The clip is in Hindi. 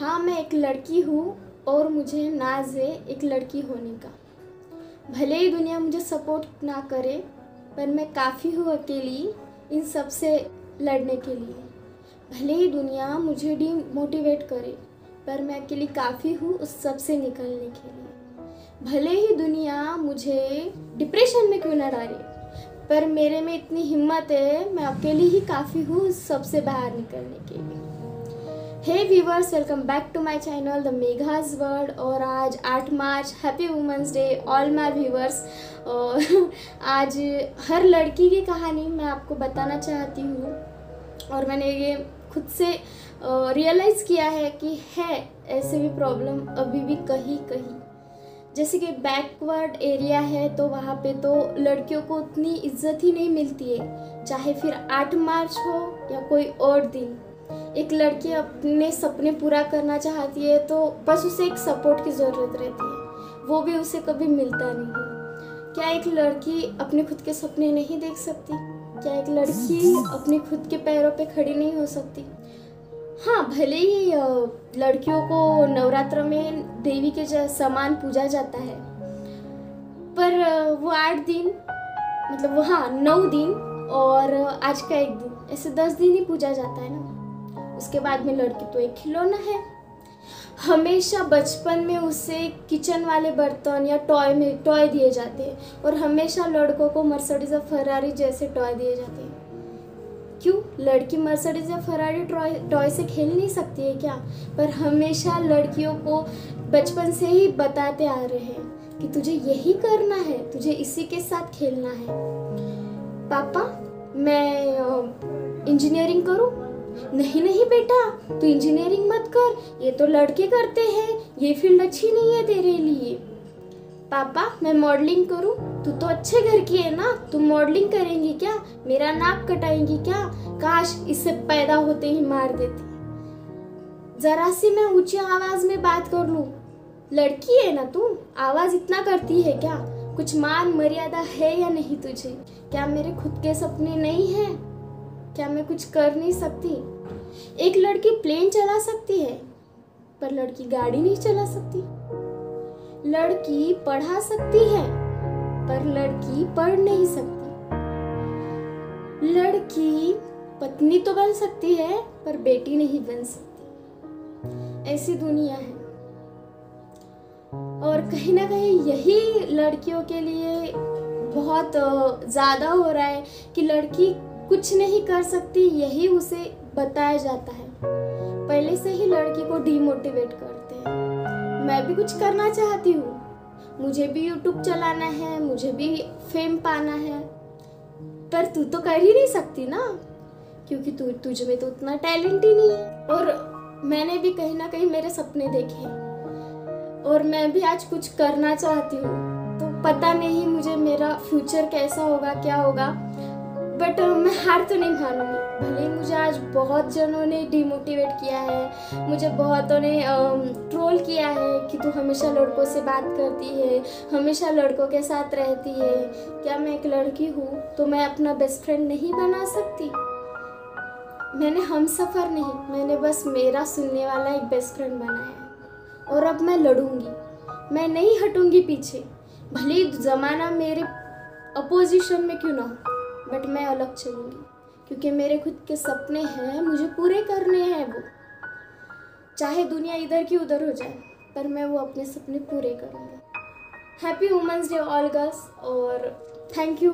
हाँ मैं एक लड़की हूँ और मुझे नाज है एक लड़की होने का। भले ही दुनिया मुझे सपोर्ट ना करे, पर मैं काफ़ी हूँ अकेली इन सबसे लड़ने के लिए। भले ही दुनिया मुझे डी मोटिवेट करे, पर मैं अकेली काफ़ी हूँ उस सबसे निकलने के लिए। भले ही दुनिया मुझे डिप्रेशन में क्यों ना डाले, पर मेरे में इतनी हिम्मत है, मैं अकेली ही काफ़ी हूँ उस सबसे बाहर निकलने के लिए। Hey viewers welcome back to my channel the Megha's world और आज 8 March happy women's day all my viewers और आज हर लड़की की कहानी मैं आपको बताना चाहती हूँ। और मैंने ये खुद से रियलाइज़ किया है कि है ऐसे भी प्रॉब्लम अभी भी कहीं कहीं जैसे कि बैकवर्ड एरिया है तो वहाँ पे तो लड़कियों को उतनी इज़्ज़त ही नहीं मिलती है। चाहे फिर आठ मार्च हो या कोई और दिन। एक लड़की अपने सपने पूरा करना चाहती है तो बस उसे एक सपोर्ट की ज़रूरत रहती है। वो भी उसे कभी मिलता नहीं है। क्या एक लड़की अपने खुद के सपने नहीं देख सकती? क्या एक लड़की अपने खुद के पैरों पे खड़ी नहीं हो सकती? हाँ भले ही लड़कियों को नवरात्र में देवी के समान पूजा जाता है। पर वो आठ दिन मतलब वो हाँ नौ दिन और आज का एक दिन, ऐसे दस दिन ही पूजा जाता है ना। उसके बाद में लड़की तो एक खिलौना है। हमेशा बचपन में उसे किचन वाले बर्तन या टॉय में, टॉय दिए जाते हैं और हमेशा लड़कों को मर्सडीज फरारी जैसे टॉय दिए जाते हैं। क्यों? लड़की मर्सडीज या फरारी टॉय टॉय से खेल नहीं सकती है क्या? पर हमेशा लड़कियों को बचपन से ही बताते आ रहे हैं कि तुझे यही करना है, तुझे इसी के साथ खेलना है। पापा, मैं इंजीनियरिंग करूँ? नहीं नहीं बेटा, तू इंजीनियरिंग मत कर, ये तो लड़के करते हैं, ये फ़ील्ड अच्छी नहीं है तेरे लिए। पापा, मैं मॉडलिंग करूँ? तू तो अच्छे घर की है ना, तू मॉडलिंग करेंगी क्या? मेरा नाक कटाएँगी क्या? काश इससे पैदा होते ही मार देती। जरा सी मैं ऊँची आवाज़ में बात कर लूँ। लड़की है ना तू? आवाज़ इतना करती है क्या? कुछ मान, मर्यादा है या नहीं तुझे? क्या मेरे खुद के सपने नहीं है? क्या मैं कुछ कर नहीं सकती? एक लड़की प्लेन चला सकती है, पर लड़की गाड़ी नहीं चला सकती। लड़की पढ़ा सकती है, पर लड़की पढ़ नहीं सकती। लड़की पत्नी तो बन सकती है, पर बेटी नहीं बन सकती। ऐसी दुनिया है। और कहीं ना कहीं यही लड़कियों के लिए बहुत ज़्यादा हो रहा है कि लड़की कुछ नहीं कर सकती, यही उसे बताया जाता है। पहले से ही लड़की को डीमोटिवेट करते हैं। मैं भी कुछ करना चाहती हूँ। मुझे भी यूट्यूब चलाना है, मुझे भी फेम पाना है। पर तू तो कर ही नहीं सकती ना, क्योंकि तू, तुझ में तो उतना टैलेंट ही नहीं है। और मैंने भी कहीं ना कहीं मेरे सपने देखे और मैं भी आज कुछ करना चाहती हूँ। तो पता नहीं मुझे मेरा फ्यूचर कैसा होगा, क्या होगा। बट मैं हार तो नहीं मानूँगी। भले ही मुझे आज बहुत जनों ने डिमोटिवेट किया है, मुझे बहुतों ने ट्रोल किया है कि तू हमेशा लड़कों से बात करती है, हमेशा लड़कों के साथ रहती है। क्या मैं एक लड़की हूँ तो मैं अपना बेस्ट फ्रेंड नहीं बना सकती? मैंने हम सफ़र नहीं, मैंने बस मेरा सुनने वाला एक बेस्ट फ्रेंड बनाया और अब मैं लड़ूँगी। मैं नहीं हटूँगी पीछे। भले ही ज़माना मेरे अपोजिशन में क्यों ना हो। बट मैं अलग चलूँगी। क्योंकि मेरे खुद के सपने हैं, मुझे पूरे करने हैं वो। चाहे दुनिया इधर की उधर हो जाए, पर मैं वो अपने सपने पूरे करूँगी। Happy women's day all girls और थैंक यू